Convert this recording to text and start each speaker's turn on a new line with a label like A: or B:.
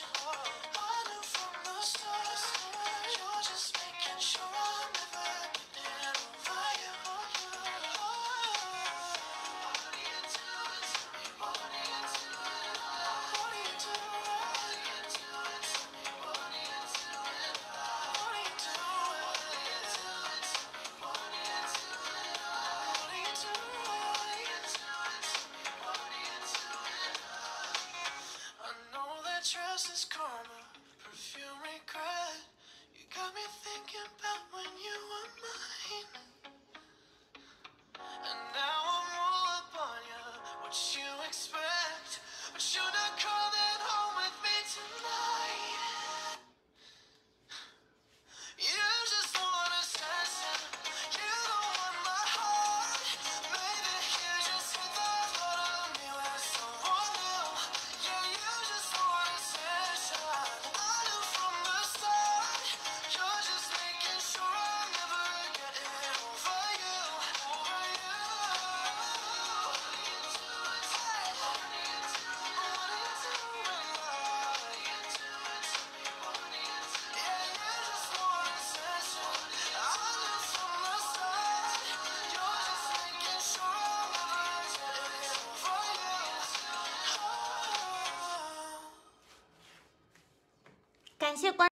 A: hard. else is karma, perfume regret. You got me thinking
B: 感谢关。